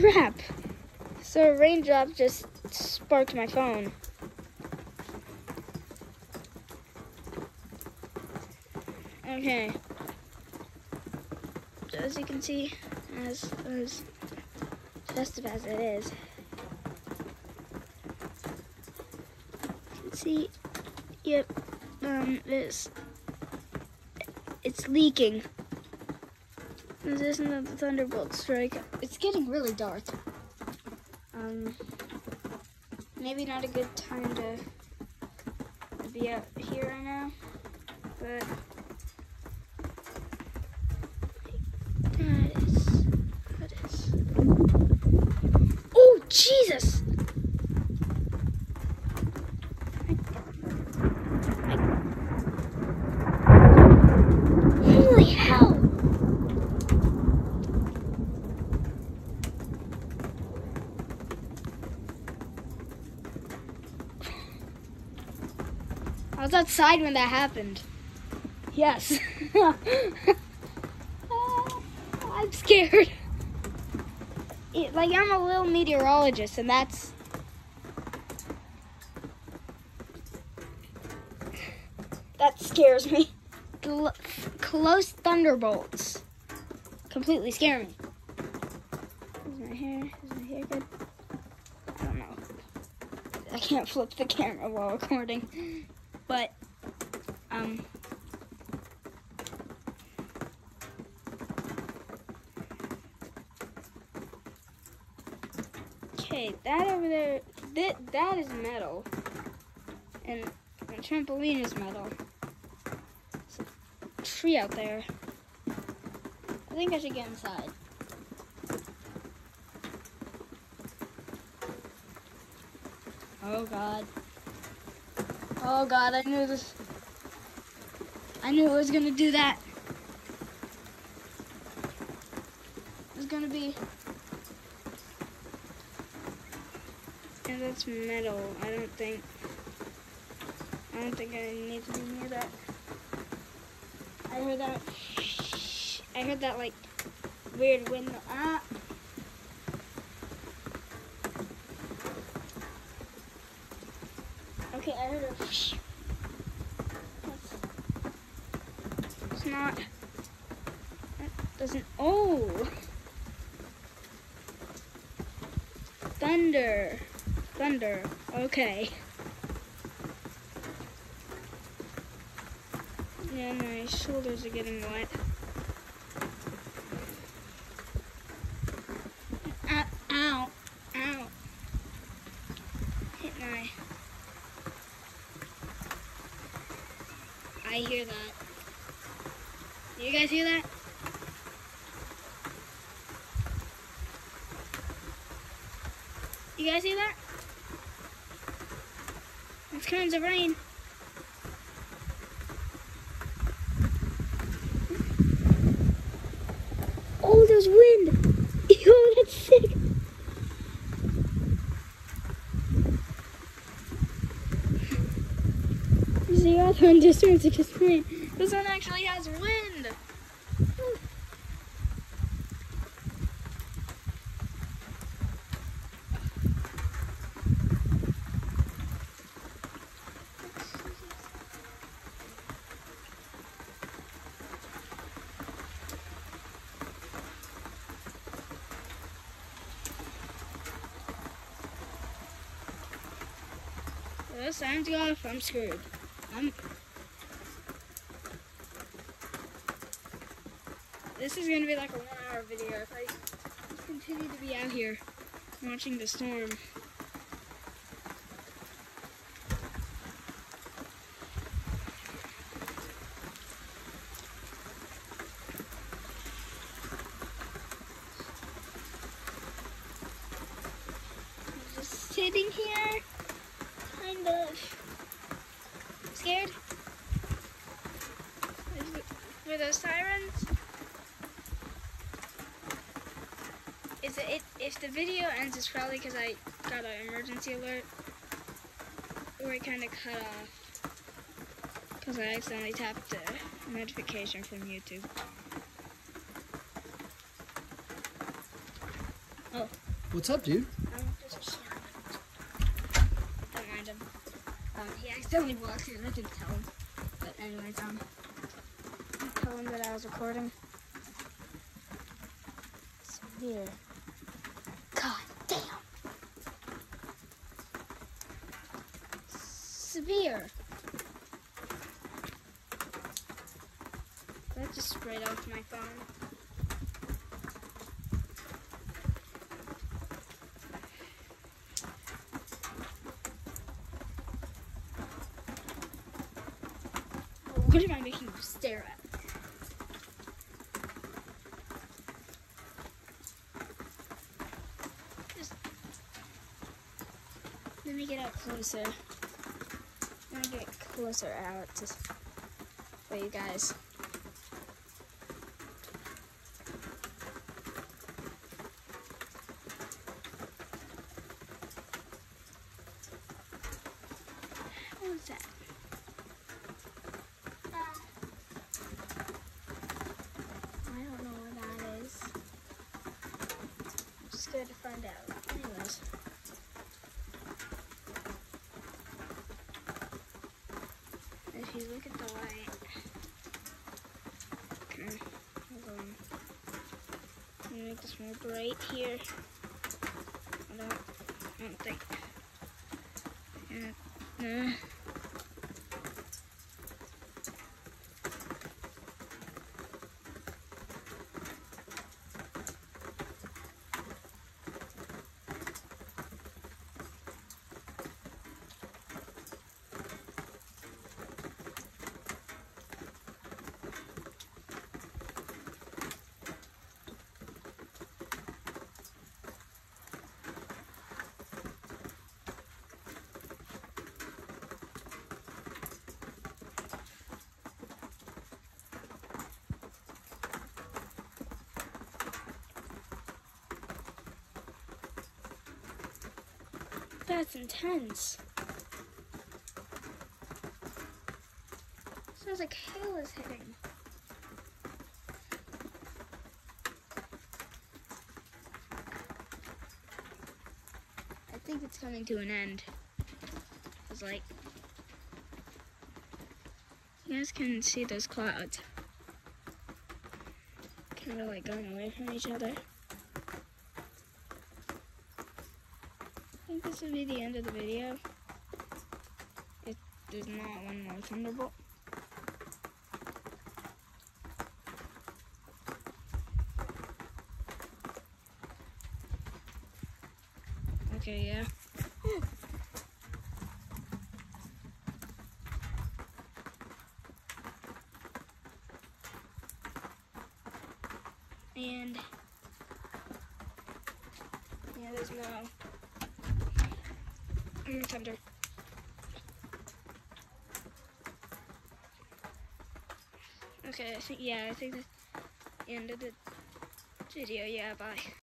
crap. So a raindrop just sparked my phone. Okay. As you can see, as, as festive as it is, see, yep, um, this, it's leaking. This isn't the thunderbolt strike. It's getting really dark. Um, maybe not a good time to be out here right now, but that is that is. Oh Jesus! Holy hell! I was outside when that happened. Yes. Ah, I'm scared. It, like I'm a little meteorologist, and that's that scares me. Cl- close thunderbolts completely scare me. Is my hair? Is my hair good? I don't know. I can't flip the camera while recording, but um. Okay, that over there, that, that is metal. And the trampoline is metal. There's a tree out there. I think I should get inside. Oh god. Oh god, I knew this. I knew it was gonna do that. It's gonna be. And that's metal. I don't think. I don't think I need to be near that. I heard that. I heard that like weird wind. Ah. Okay, I heard a. That's, it's not. That doesn't. Oh! Thunder. Thunder. Okay. Yeah, my shoulders are getting wet. Hear that. You guys hear that? You guys hear that? It's kinds of rain. Oh, there's wind. Ew, that's sick. Are just rain. This one actually has wind. The sound's go off, I'm screwed. This is gonna be like a one hour video if I continue to be out here watching the storm. Just sitting here, kind of scared. Were those sirens? Is it, it if the video ends? It's probably because I got an emergency alert, or it kind of cut off because I accidentally tapped the notification from YouTube. Oh, What's up, dude? Oh, Um, just Don't mind him. Um, he accidentally walked in. I didn't tell him. But anyways, um, I tell him that I was recording. Severe. God damn. Severe. That just sprayed off my phone. What am I making you stare at? Just let me get out closer. Let me get closer out to for you guys. What was that? I don't know where that is. I'm to find out. Anyways. If you look at the light. Okay. Let me make this more bright here. I don't, I don't think. Yeah, nah. That's intense. Sounds like hail is hitting. I think it's coming to an end. It's like you guys can see those clouds kind of like going away from each other. Think this will be the end of the video. If there's not one more Thunderbolt. Okay, yeah. And yeah, there's no Mm, thunder. Okay, I think yeah, I think that's the end of the video. Yeah, bye.